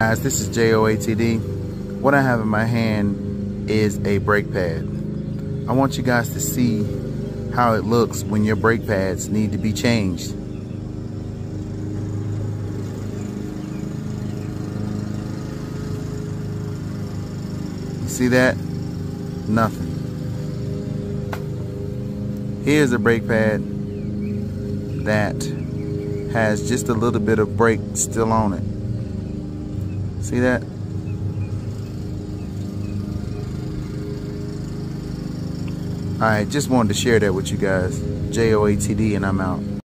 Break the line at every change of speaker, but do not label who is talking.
Guys, this is JOATD. What I have in my hand is a brake pad. I want you guys to see how it looks when your brake pads need to be changed. You see that? Nothing. Here's a brake pad that has just a little bit of brake still on it. See that? Alright, just wanted to share that with you guys. J-O-A-T-D and I'm out.